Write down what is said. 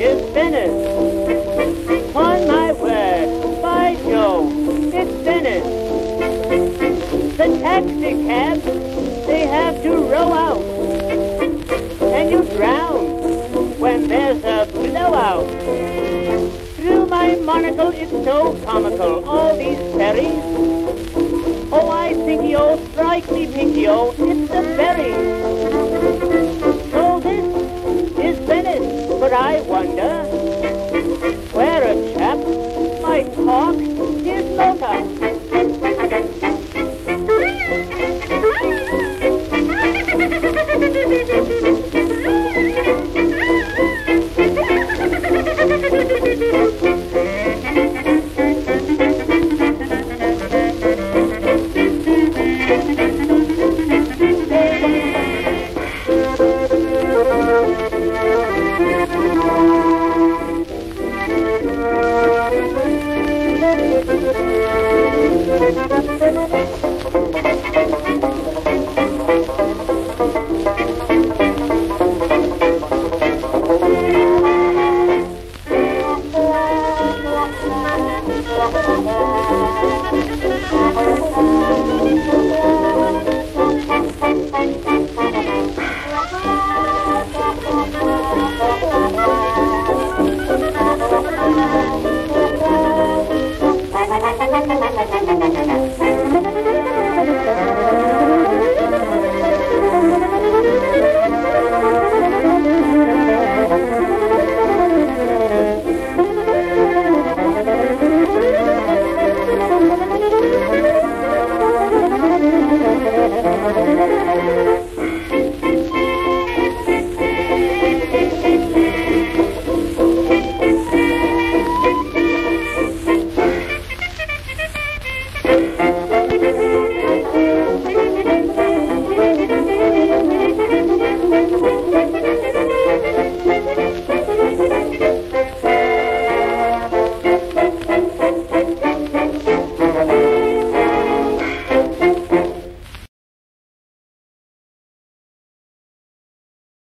is finished. On my word, by Joe. it's finished. The taxi cabs, they have to row out. And you drown when there's a blowout. Through my monocle, it's so comical, all these ferries. Oh, I think you strike me, pinky, oh, it's the ferries. I wonder Gracias.